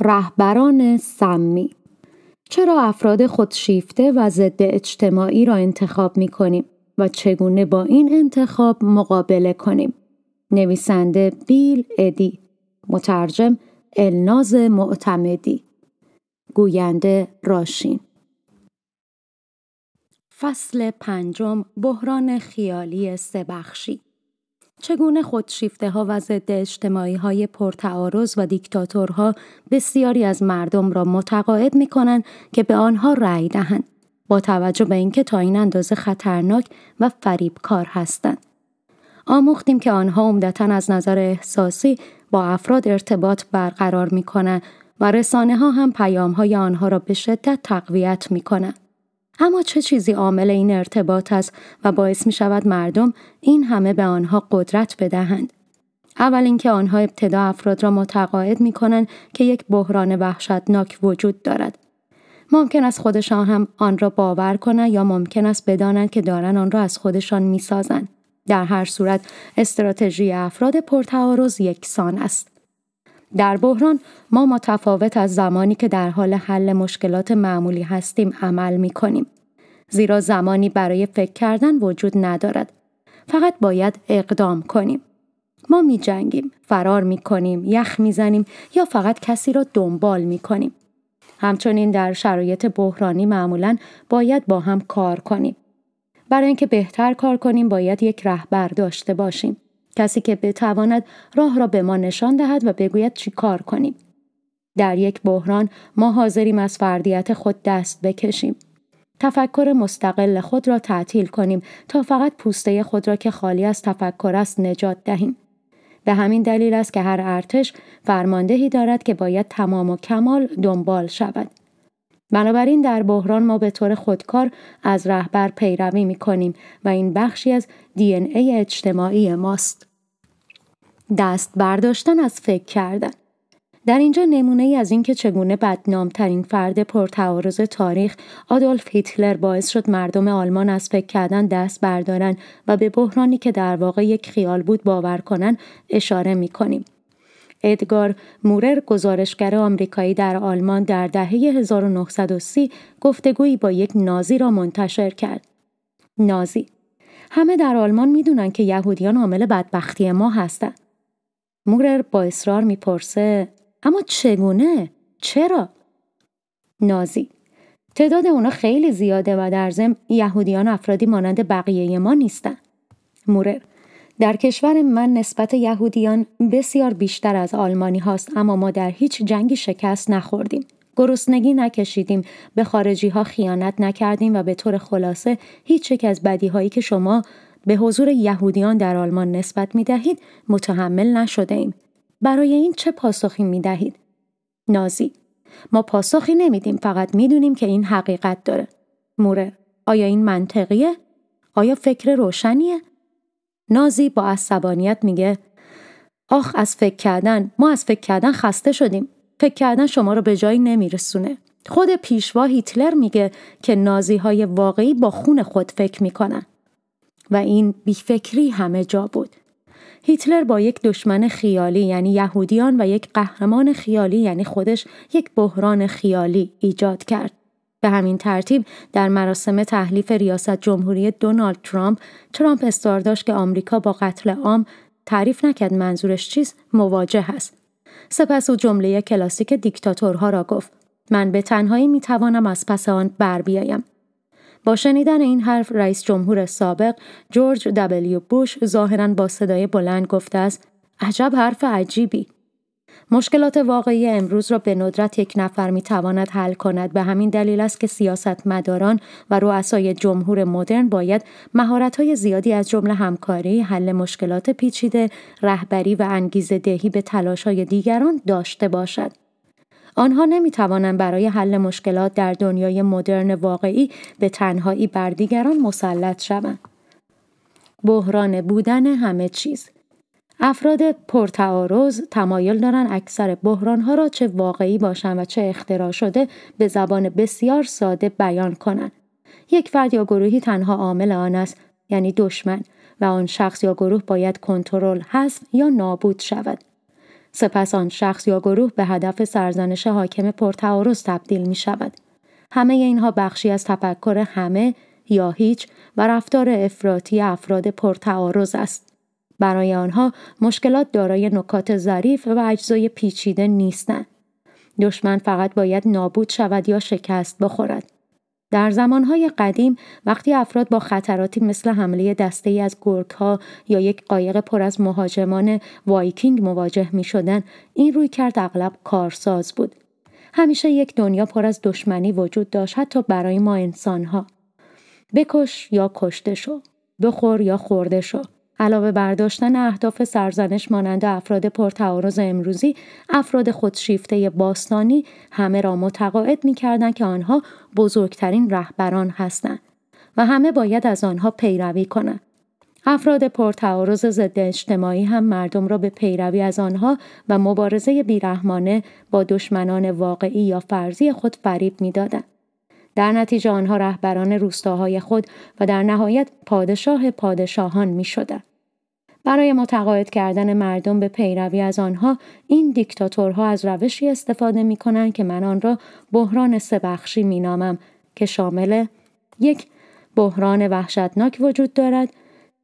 رهبران سمی. چرا افراد خودشیفته و ضد اجتماعی را انتخاب می کنیم و چگونه با این انتخاب مقابله کنیم؟ نویسنده بیل ادی. مترجم الناز معتمدی. گوینده راشین. فصل پنجم بحران خیالی سبخشی چگونه خودشیفته ها و ضد اجتماعی های پرتعارض و دیکتاتورها بسیاری از مردم را متقاعد می کنند که به آنها رأی دهند با توجه به اینکه تا این اندازه خطرناک و فریبکار هستند. آموختیم که آنها عمدتا از نظر احساسی با افراد ارتباط برقرار می کنند و رسانه ها هم پیام های آنها را به شدت تقویت می کنند. اما چه چیزی عامل این ارتباط است و باعث می شود مردم این همه به آنها قدرت بدهند؟ اول اینکه آنها ابتدا افراد را متقاعد می کنند که یک بحران وحشتناک وجود دارد. ممکن است خودشان هم آن را باور کنند یا ممکن است بدانند که دارند آن را از خودشان می سازند. در هر صورت استراتژی افراد پرتعارض یکسان است. در بحران ما متفاوت از زمانی که در حال حل مشکلات معمولی هستیم عمل می کنیم. زیرا زمانی برای فکر کردن وجود ندارد. فقط باید اقدام کنیم. ما می جنگیم، فرار می کنیم، یخ می زنیم یا فقط کسی را دنبال می کنیم. همچنین در شرایط بحرانی معمولا باید با هم کار کنیم. برای اینکه بهتر کار کنیم باید یک رهبر داشته باشیم. کسی که بتواند راه را به ما نشان دهد و بگوید چی کار کنیم. در یک بحران ما حاضریم از فردیت خود دست بکشیم. تفکر مستقل خود را تعطیل کنیم تا فقط پوسته خود را که خالی از تفکر است نجات دهیم. به همین دلیل است که هر ارتش فرماندهی دارد که باید تمام و کمال دنبال شود. بنابراین در بحران ما به طور خودکار از رهبر پیروی می کنیم و این بخشی از دی ای اجتماعی ماست. دست برداشتن از فکر کردن در اینجا نمونه ای از اینکه چگونه بدنامترین فرد پرتعارض تاریخ آدولف هیتلر باعث شد مردم آلمان از فکر کردن دست بردارن و به بحرانی که در واقع یک خیال بود باور کنن اشاره می کنیم. ادگار مورر گزارشگر آمریکایی در آلمان در دهه 1930 گفتگویی با یک نازی را منتشر کرد. نازی همه در آلمان می‌دونن که یهودیان عامل بدبختی ما هستند. مورر با اصرار می‌پرسه اما چگونه؟ چرا؟ نازی تعداد اونا خیلی زیاده و در ضمن یهودیان افرادی مانند بقیه ما نیستن. مورر در کشور من نسبت یهودیان بسیار بیشتر از آلمانی هاست اما ما در هیچ جنگی شکست نخوردیم. گرسنگی نکشیدیم به خارجی ها خیانت نکردیم و به طور خلاصه هیچ یک از بدی هایی که شما به حضور یهودیان در آلمان نسبت می دهید متحمل نشده ایم. برای این چه پاسخی می دهید؟ نازی ما پاسخی نمیدیم فقط می‌دونیم که این حقیقت داره. موره آیا این منطقیه؟ آیا فکر روشنیه؟ نازی با عصبانیت میگه آخ از فکر کردن ما از فکر کردن خسته شدیم فکر کردن شما رو به جایی نمیرسونه خود پیشوا هیتلر میگه که نازی های واقعی با خون خود فکر می‌کنن و این بیفکری همه جا بود. هیتلر با یک دشمن خیالی یعنی یهودیان و یک قهرمان خیالی یعنی خودش یک بحران خیالی ایجاد کرد. به همین ترتیب در مراسم تحلیف ریاست جمهوری دونالد ترامپ ترامپ استار داشت که آمریکا با قتل عام تعریف نکرد منظورش چیست؟ مواجه است. سپس او جمله کلاسیک دیکتاتورها را گفت. من به تنهایی می توانم از پس آن بر بیایم. با شنیدن این حرف رئیس جمهور سابق جورج دبلیو بوش ظاهرا با صدای بلند گفته است عجب حرف عجیبی مشکلات واقعی امروز را به ندرت یک نفر می تواند حل کند به همین دلیل است که سیاستمداران و رؤسای جمهور مدرن باید مهارت‌های زیادی از جمله همکاری، حل مشکلات پیچیده، رهبری و انگیزه دهی به تلاش‌های دیگران داشته باشد. آنها نمی توانند برای حل مشکلات در دنیای مدرن واقعی به تنهایی بر دیگران مسلط شوند. بحران بودن همه چیز افراد پرتعارض تمایل دارند اکثر بحرانها را چه واقعی باشند و چه اختراع شده به زبان بسیار ساده بیان کنند. یک فرد یا گروهی تنها عامل آن است یعنی دشمن و آن شخص یا گروه باید کنترل حذف یا نابود شود. سپس آن شخص یا گروه به هدف سرزنش حاکم پرتعارض تبدیل می شود. همه اینها بخشی از تفکر همه یا هیچ و رفتار افراطی افراد پرتعارض است. برای آنها مشکلات دارای نکات ظریف و اجزای پیچیده نیستند. دشمن فقط باید نابود شود یا شکست بخورد. در زمانهای قدیم وقتی افراد با خطراتی مثل حمله دسته ای از گرگ ها یا یک قایق پر از مهاجمان وایکینگ مواجه می شدن، این روی کرد اغلب کارساز بود. همیشه یک دنیا پر از دشمنی وجود داشت حتی برای ما انسانها. بکش یا کشته شو. بخور یا خورده شو. علاوه برداشتن اهداف سرزنش مانند افراد پرتعارض امروزی افراد خودشیفته باستانی همه را متقاعد می کردن که آنها بزرگترین رهبران هستند و همه باید از آنها پیروی کنند افراد پرتعارض ضد اجتماعی هم مردم را به پیروی از آنها و مبارزه بیرحمانه با دشمنان واقعی یا فرضی خود فریب می‌دادند در نتیجه آنها رهبران روستاهای خود و در نهایت پادشاه پادشاهان می شدن. برای متقاعد کردن مردم به پیروی از آنها این دیکتاتورها از روشی استفاده می کنند که من آن را بحران سبخشی می نامم که شامل یک بحران وحشتناک وجود دارد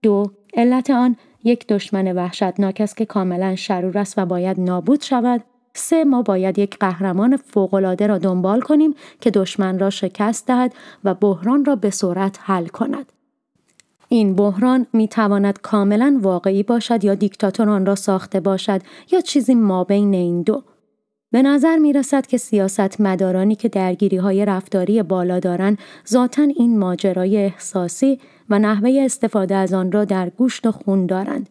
دو علت آن یک دشمن وحشتناک است که کاملا شرور است و باید نابود شود سه ما باید یک قهرمان فوقالعاده را دنبال کنیم که دشمن را شکست دهد و بحران را به سرعت حل کند. این بحران می تواند کاملا واقعی باشد یا دیکتاتور آن را ساخته باشد یا چیزی مابین این دو. به نظر می رسد که سیاست مدارانی که درگیری های رفتاری بالا دارند ذاتا این ماجرای احساسی و نحوه استفاده از آن را در گوشت و خون دارند.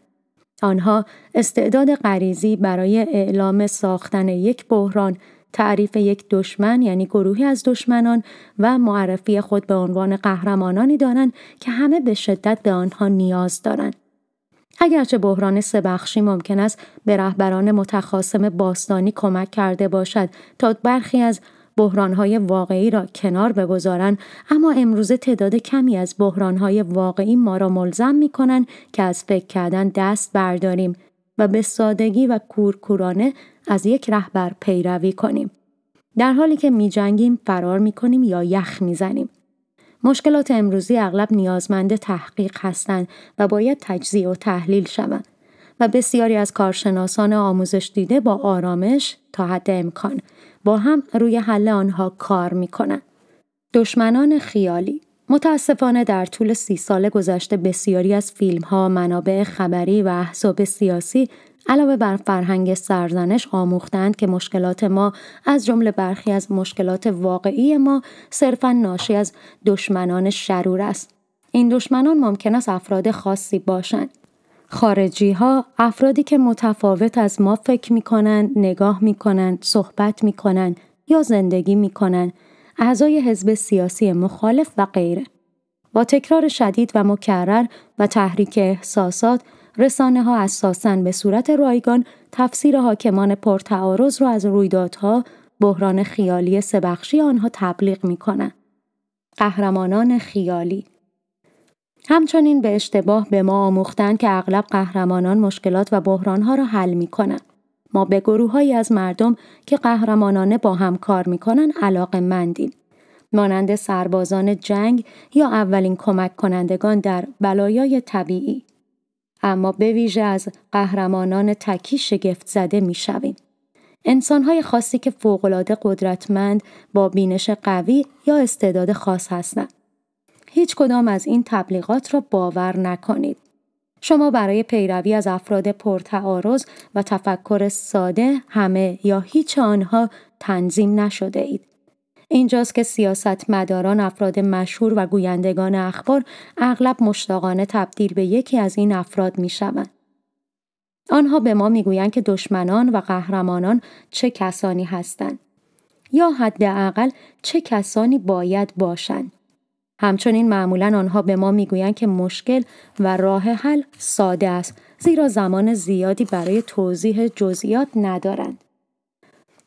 آنها استعداد غریزی برای اعلام ساختن یک بحران تعریف یک دشمن یعنی گروهی از دشمنان و معرفی خود به عنوان قهرمانانی دارند که همه به شدت به آنها نیاز دارند. اگرچه بحران سبخشی ممکن است به رهبران متخاصم باستانی کمک کرده باشد تا برخی از بحرانهای واقعی را کنار بگذارند اما امروزه تعداد کمی از بحرانهای واقعی ما را ملزم می کنند که از فکر کردن دست برداریم و به سادگی و کورکورانه از یک رهبر پیروی کنیم. در حالی که می جنگیم فرار می کنیم یا یخ می زنیم. مشکلات امروزی اغلب نیازمند تحقیق هستند و باید تجزیه و تحلیل شوند و بسیاری از کارشناسان آموزش دیده با آرامش تا حد امکان با هم روی حل آنها کار می کنند. دشمنان خیالی متاسفانه در طول سی سال گذشته بسیاری از فیلم ها، منابع خبری و احزاب سیاسی علاوه بر فرهنگ سرزنش آموختند که مشکلات ما از جمله برخی از مشکلات واقعی ما صرفا ناشی از دشمنان شرور است. این دشمنان ممکن است افراد خاصی باشند خارجی ها افرادی که متفاوت از ما فکر می کنند، نگاه می کنند، صحبت می کنند یا زندگی می کنند، اعضای حزب سیاسی مخالف و غیره. با تکرار شدید و مکرر و تحریک احساسات رسانه ها اساساً به صورت رایگان تفسیر حاکمان پرتعارض را از رویدادها بحران خیالی سبخشی آنها تبلیغ می کنند. قهرمانان خیالی همچنین به اشتباه به ما آموختند که اغلب قهرمانان مشکلات و بحرانها را حل می کنند. ما به گروههایی از مردم که قهرمانانه با هم کار می کنند علاقه مندیم. مانند سربازان جنگ یا اولین کمک کنندگان در بلایای طبیعی. اما به ویژه از قهرمانان تکی شگفت زده می شویم. انسانهای خاصی که فوقالعاده قدرتمند با بینش قوی یا استعداد خاص هستند. هیچ کدام از این تبلیغات را باور نکنید. شما برای پیروی از افراد پرتعارض و تفکر ساده همه یا هیچ آنها تنظیم نشده اید. اینجاست که سیاست مداران افراد مشهور و گویندگان اخبار اغلب مشتاقانه تبدیل به یکی از این افراد می شوند. آنها به ما می‌گویند که دشمنان و قهرمانان چه کسانی هستند یا حداقل چه کسانی باید باشند. همچنین معمولا آنها به ما می‌گویند که مشکل و راه حل ساده است زیرا زمان زیادی برای توضیح جزئیات ندارند.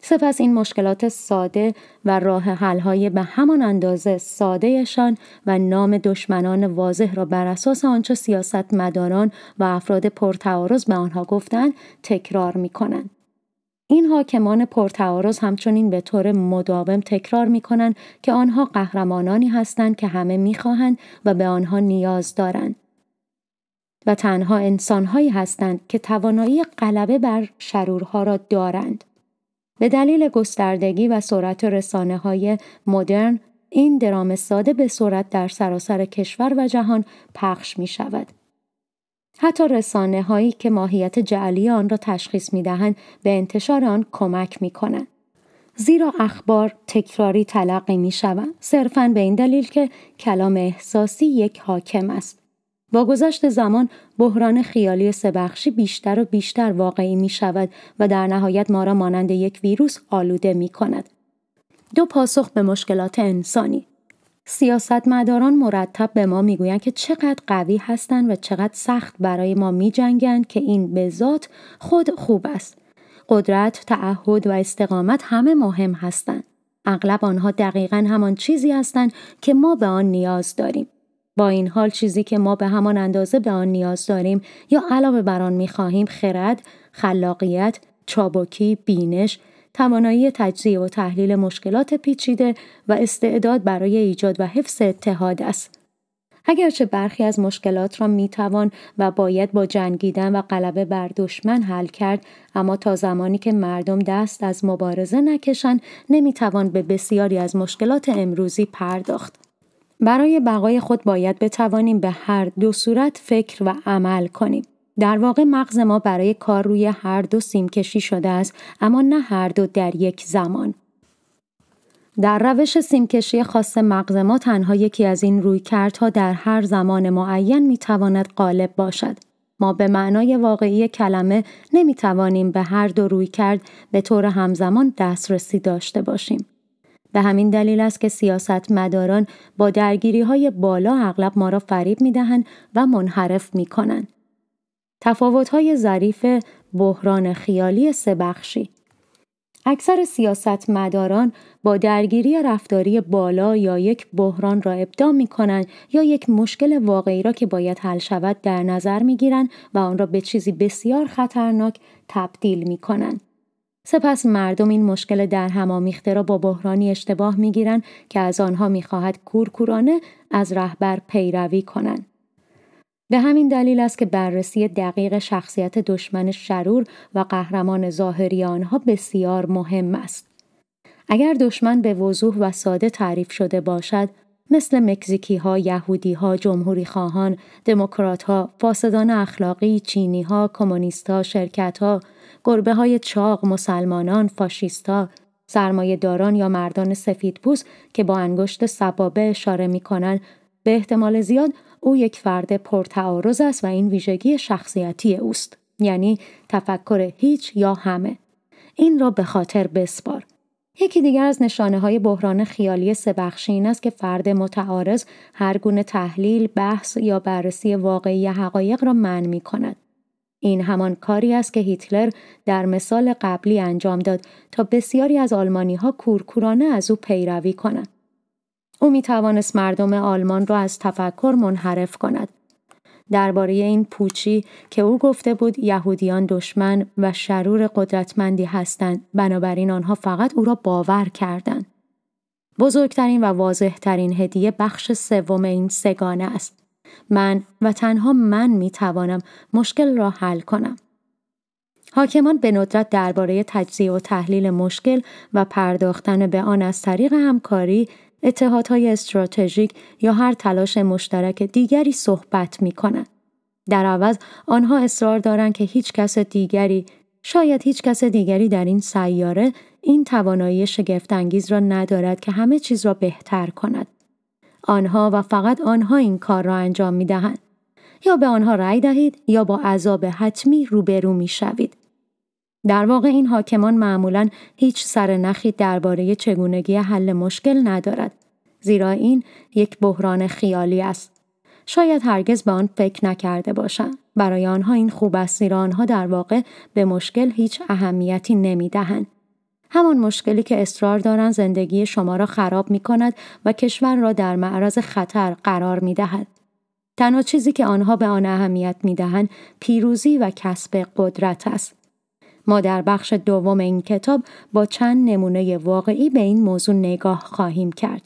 سپس این مشکلات ساده و راه حلهای به همان اندازه سادهشان و نام دشمنان واضح را بر اساس آنچه سیاست مداران و افراد پرتعارض به آنها گفتند تکرار می کنند. این حاکمان پرتعارض همچنین به طور مداوم تکرار می کنند که آنها قهرمانانی هستند که همه می‌خواهند و به آنها نیاز دارند. و تنها انسانهایی هستند که توانایی غلبه بر شرورها را دارند. به دلیل گستردگی و سرعت رسانه های مدرن این درام ساده به صورت در سراسر کشور و جهان پخش می شود. حتی رسانه هایی که ماهیت جعلی آن را تشخیص می دهند به انتشار آن کمک می کنند. زیرا اخبار تکراری تلقی می شوند صرفاً به این دلیل که کلام احساسی یک حاکم است. با گذشت زمان بحران خیالی سبخشی بیشتر و بیشتر واقعی می شود و در نهایت ما را مانند یک ویروس آلوده می کند. دو پاسخ به مشکلات انسانی سیاستمداران مرتب به ما می‌گویند که چقدر قوی هستند و چقدر سخت برای ما میجنگند که این به ذات خود خوب است. قدرت، تعهد و استقامت همه مهم هستند. اغلب آنها دقیقا همان چیزی هستند که ما به آن نیاز داریم. با این حال چیزی که ما به همان اندازه به آن نیاز داریم یا علاوه بر آن می‌خواهیم خرد، خلاقیت، چابکی، بینش، توانایی تجزیه و تحلیل مشکلات پیچیده و استعداد برای ایجاد و حفظ اتحاد است. اگرچه برخی از مشکلات را می توان و باید با جنگیدن و غلبه بر دشمن حل کرد اما تا زمانی که مردم دست از مبارزه نکشند نمی توان به بسیاری از مشکلات امروزی پرداخت برای بقای خود باید بتوانیم به هر دو صورت فکر و عمل کنیم در واقع مغز ما برای کار روی هر دو سیمکشی شده است اما نه هر دو در یک زمان در روش سیمکشی خاص مغز ما تنها یکی از این رویکردها در هر زمان معین می‌تواند غالب باشد ما به معنای واقعی کلمه نمی توانیم به هر دو روی کرد به طور همزمان دسترسی داشته باشیم. به همین دلیل است که سیاست مداران با درگیری های بالا اغلب ما را فریب می دهند و منحرف می کنند. تفاوت های ظریف بحران خیالی سبخشی اکثر سیاست مداران با درگیری رفتاری بالا یا یک بحران را ابدا می کنند یا یک مشکل واقعی را که باید حل شود در نظر می گیرند و آن را به چیزی بسیار خطرناک تبدیل می کنند. سپس مردم این مشکل در همامیخته را با بحرانی اشتباه می گیرند که از آنها می خواهد کورکورانه از رهبر پیروی کنند. به همین دلیل است که بررسی دقیق شخصیت دشمن شرور و قهرمان ظاهری آنها بسیار مهم است. اگر دشمن به وضوح و ساده تعریف شده باشد، مثل مکزیکی ها، یهودی ها، جمهوری خواهان، دموکرات ها، فاسدان اخلاقی، چینی ها، کمونیست ها، شرکت ها، گربه های چاق، مسلمانان، فاشیستا، سرمایه داران یا مردان سفیدپوست که با انگشت سبابه اشاره می کنند به احتمال زیاد او یک فرد پرتعارض است و این ویژگی شخصیتی اوست یعنی تفکر هیچ یا همه این را به خاطر بسپار یکی دیگر از نشانه های بحران خیالی سبخشی این است که فرد متعارض هر گونه تحلیل، بحث یا بررسی واقعی حقایق را من می کند. این همان کاری است که هیتلر در مثال قبلی انجام داد تا بسیاری از آلمانی ها کورکورانه از او پیروی کنند. او می توانست مردم آلمان را از تفکر منحرف کند. درباره این پوچی که او گفته بود یهودیان دشمن و شرور قدرتمندی هستند بنابراین آنها فقط او را باور کردند. بزرگترین و واضحترین هدیه بخش سوم این سگانه است. من و تنها من می توانم مشکل را حل کنم. حاکمان به ندرت درباره تجزیه و تحلیل مشکل و پرداختن به آن از طریق همکاری اتحادهای استراتژیک یا هر تلاش مشترک دیگری صحبت می کنند. در عوض آنها اصرار دارند که هیچ کس دیگری شاید هیچ کس دیگری در این سیاره این توانایی شگفتانگیز را ندارد که همه چیز را بهتر کند. آنها و فقط آنها این کار را انجام می دهند. یا به آنها رأی دهید یا با عذاب حتمی روبرو می شوید. در واقع این حاکمان معمولا هیچ سر نخی درباره چگونگی حل مشکل ندارد زیرا این یک بحران خیالی است شاید هرگز به آن فکر نکرده باشند برای آنها این خوب است زیرا آنها در واقع به مشکل هیچ اهمیتی نمی دهند. همان مشکلی که اصرار دارند زندگی شما را خراب می کند و کشور را در معرض خطر قرار می دهد. تنها چیزی که آنها به آن اهمیت می دهند پیروزی و کسب قدرت است. ما در بخش دوم این کتاب با چند نمونه واقعی به این موضوع نگاه خواهیم کرد.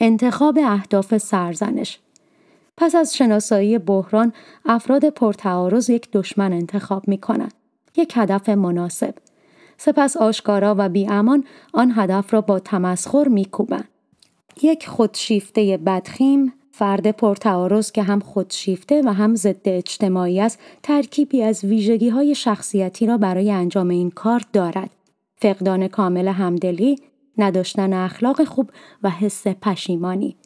انتخاب اهداف سرزنش پس از شناسایی بحران افراد پرتعارض یک دشمن انتخاب می کنند. یک هدف مناسب. سپس آشکارا و بیامان آن هدف را با تمسخر می کوبن. یک خودشیفته بدخیم فرد پرتعارض که هم خودشیفته و هم ضد اجتماعی است ترکیبی از ویژگی های شخصیتی را برای انجام این کار دارد. فقدان کامل همدلی، نداشتن اخلاق خوب و حس پشیمانی.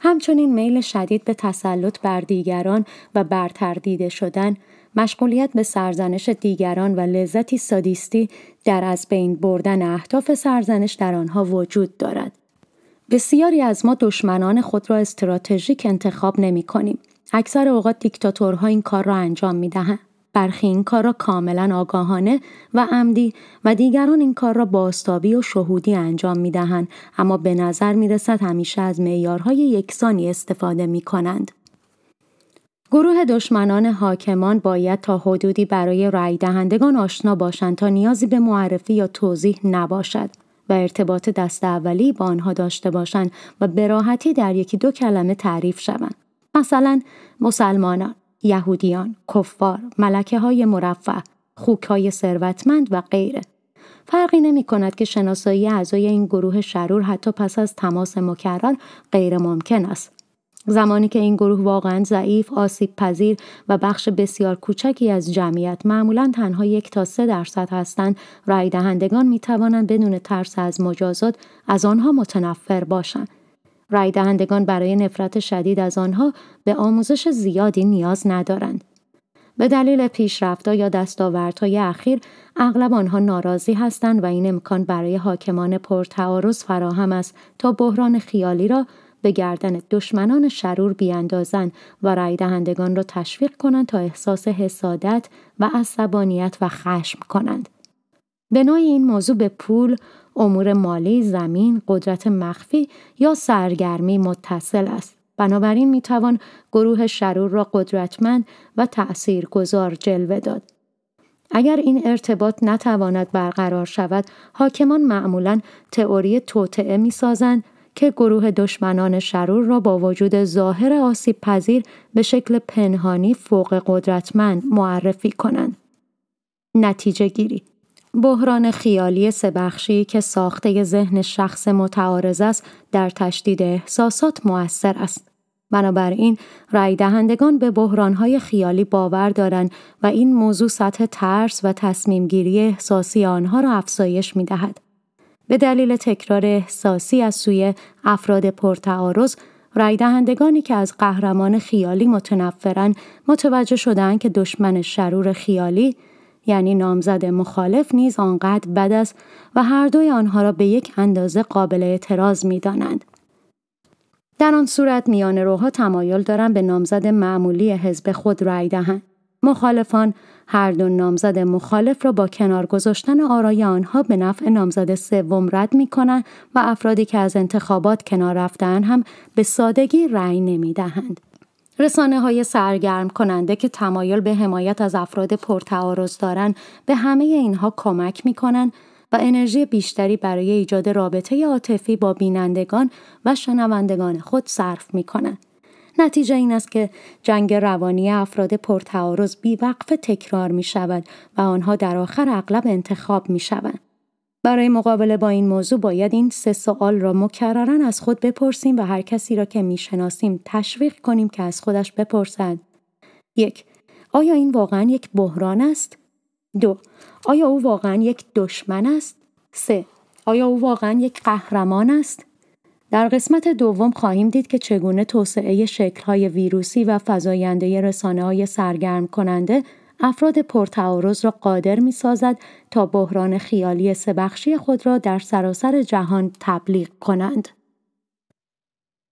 همچنین میل شدید به تسلط بر دیگران و برتر دیده شدن، مشغولیت به سرزنش دیگران و لذتی سادیستی در از بین بردن اهداف سرزنش در آنها وجود دارد. بسیاری از ما دشمنان خود را استراتژیک انتخاب نمی کنیم. اکثر اوقات دیکتاتورها این کار را انجام می دهند. برخی این کار را کاملا آگاهانه و عمدی و دیگران این کار را باستابی و شهودی انجام می دهند اما به نظر می رسد همیشه از معیارهای یکسانی استفاده می کنند. گروه دشمنان حاکمان باید تا حدودی برای رای دهندگان آشنا باشند تا نیازی به معرفی یا توضیح نباشد و ارتباط دست اولی با آنها داشته باشند و به راحتی در یکی دو کلمه تعریف شوند. مثلا مسلمانان یهودیان، کفار، ملکه های مرفع، خوک های ثروتمند و غیره. فرقی نمی کند که شناسایی اعضای این گروه شرور حتی پس از تماس مکرر غیر ممکن است. زمانی که این گروه واقعا ضعیف، آسیب پذیر و بخش بسیار کوچکی از جمعیت معمولا تنها یک تا سه درصد هستند، رای دهندگان می توانند بدون ترس از مجازات از آنها متنفر باشند. رای دهندگان برای نفرت شدید از آنها به آموزش زیادی نیاز ندارند. به دلیل پیشرفتها یا دستاوردهای اخیر اغلب آنها ناراضی هستند و این امکان برای حاکمان پرتعارض فراهم است تا بحران خیالی را به گردن دشمنان شرور بیاندازند و رای دهندگان را تشویق کنند تا احساس حسادت و عصبانیت و خشم کنند. به نوعی این موضوع به پول، امور مالی، زمین، قدرت مخفی یا سرگرمی متصل است. بنابراین می توان گروه شرور را قدرتمند و گذار جلوه داد. اگر این ارتباط نتواند برقرار شود، حاکمان معمولا تئوری توطعه می سازند که گروه دشمنان شرور را با وجود ظاهر آسیب پذیر به شکل پنهانی فوق قدرتمند معرفی کنند. نتیجه گیری بحران خیالی سبخشی که ساخته ذهن شخص متعارض است در تشدید احساسات مؤثر است. بنابراین رای دهندگان به بحرانهای خیالی باور دارند و این موضوع سطح ترس و تصمیم گیری احساسی آنها را افزایش می دهد. به دلیل تکرار احساسی از سوی افراد پرتعارض رای دهندگانی که از قهرمان خیالی متنفرن متوجه شدند که دشمن شرور خیالی یعنی نامزد مخالف نیز آنقدر بد است و هر دوی آنها را به یک اندازه قابل اعتراض می دانند. در آن صورت میان روها تمایل دارند به نامزد معمولی حزب خود رای دهند. مخالفان هر دو نامزد مخالف را با کنار گذاشتن آرای آنها به نفع نامزد سوم رد می کنند و افرادی که از انتخابات کنار رفتن هم به سادگی رأی نمی دهند. رسانه های سرگرم کننده که تمایل به حمایت از افراد پرتعارض دارند به همه اینها کمک می کنند و انرژی بیشتری برای ایجاد رابطه عاطفی با بینندگان و شنوندگان خود صرف می کنند. نتیجه این است که جنگ روانی افراد پرتعارض بیوقف تکرار می شود و آنها در آخر اغلب انتخاب می شوند. برای مقابله با این موضوع باید این سه سوال را مکررن از خود بپرسیم و هر کسی را که می‌شناسیم تشویق کنیم که از خودش بپرسد. یک آیا این واقعا یک بحران است؟ دو آیا او واقعا یک دشمن است؟ سه آیا او واقعا یک قهرمان است؟ در قسمت دوم خواهیم دید که چگونه توسعه شکل‌های ویروسی و فزاینده رسانه های سرگرم کننده افراد پرتعارض را قادر می سازد تا بحران خیالی سبخشی خود را در سراسر جهان تبلیغ کنند.